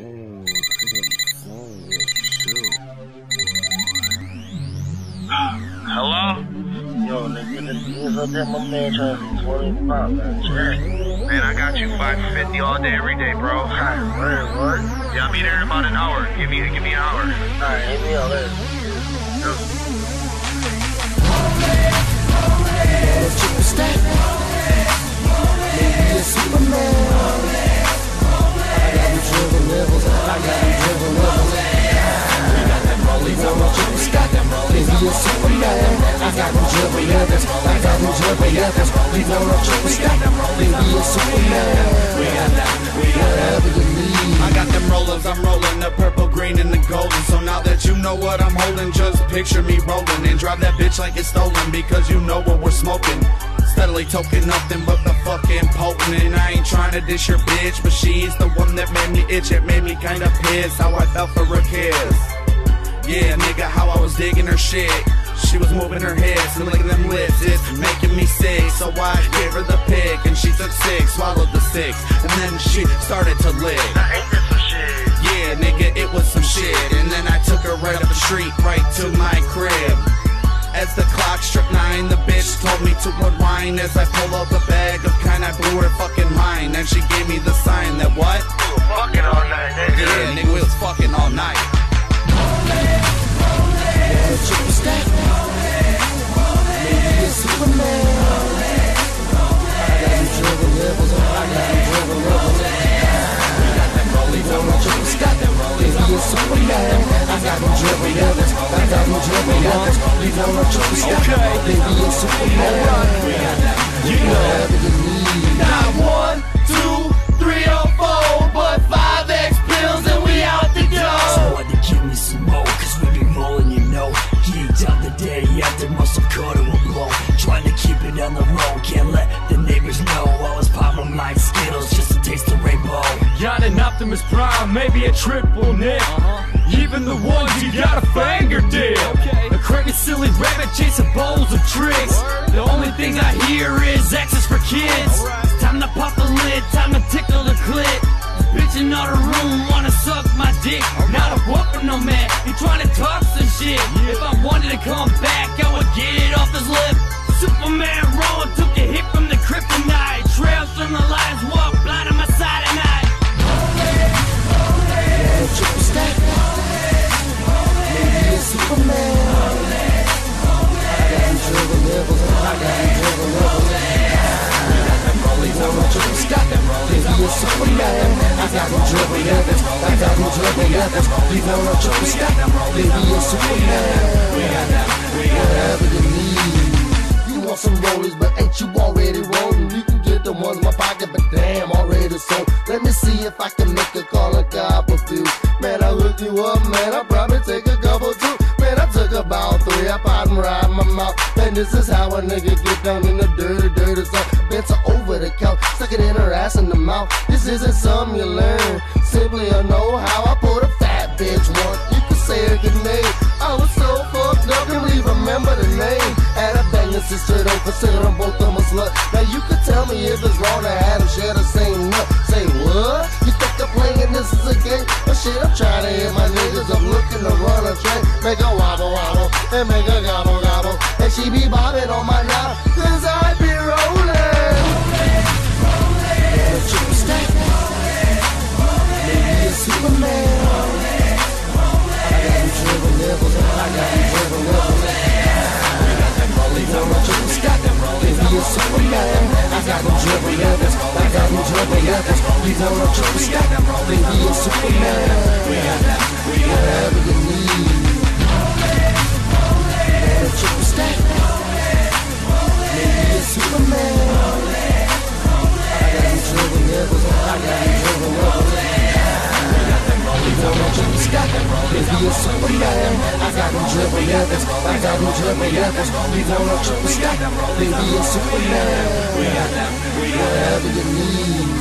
Damn, phone, shit. Hello? Yo, nigga, this is up there, my man trying to be 25, man. Man, I got you 550 all day, every day, bro. Alright, word, word. Yeah, I'll be there in about an hour. Give me, give me an hour. Alright, hit me up later. triple stack. Maybe a Superman. I got them dribble levels. I got them dribble levels. We know a triple stack. Maybe a Superman. We got that. We got you need. I got them rollers, I'm rolling the purple, green, and the golden. So now that you know what I'm holding, just picture me rolling and drive that bitch like it's stolen because you know what we're smoking. Steadily toking nothing but the fucking potent. And I ain't trying to dish your bitch, but she's the one that made me itch. It made me kinda pissed how I felt for a kiss. Yeah, nigga, how I was digging her shit. She was moving her hips and licking them lips, it's making me sick. So I gave her the pick, and she took six, swallowed the six, and then she started to lick. Now, ain't this some shit? Yeah, nigga, it was some shit. And then I took her right up the street, right to my crib. As the clock struck nine, the bitch told me to unwind as I pulled out the bag of kind. I blew her fucking mind, and she gave me the sign that what? You were fucking all night, nigga. Yeah, nigga, we was fucking all night. I. I know that. You need. Not one, two, three or four, but five X pills and we out the door. Someone to give me some more, cause we be rolling, you know. Geeked out the day after muscle car to a blow. Trying to keep it on the low, can't let Optimus Prime, maybe a triple nip. Uh-huh. Even the ones you got a finger dip. A crazy silly rabbit chasing bowls of tricks. The only thing I hear is X's for kids. Time to pop the lid, time to tickle the clit. Bitch in the room wanna suck my dick. Not a whooping no man, he trying to talk some shit. If I wanted to come back, I would get it off his lip. Dribble levels. We know a triple stack. Maybe a Superman. We got. Whatever you need. You want some rollies, but ain't you already rolling? You can get the ones in my pocket, but damn, already sold. Let me see if I can make a call and a few. Man, I hook you up, man. I probably take a couple too. Man, I took about three. I pot and ride my mouth. Man, this is how a nigga get down in the dirty, dirty zone. Bent her over the couch, stuck it in her ass in the mouth. This isn't something you learn. Simply a know how I Banging sister, don't consider both of them a slut. Now you can tell me if it's wrong to have them share the same nut. Say what? You think I'm playing this is a game? But shit, I'm trying to hit my niggas. I'm looking to run a train. Make a wobble wobble and make a gobble gobble. And she be bobbing on my knob, cause I dribble levels. We know a triple stack. Maybe a Superman. We got that. Whatever you need. Yeah, a triple stack. Maybe a Superman. I got them dribble levels. I got them dribble levels. We got them rollies. I'm a triple stack. Maybe a Superman. I got them dribble levels. I got them dribble levels. We know a triple stack. Maybe a Superman. We got them. Whatever you need.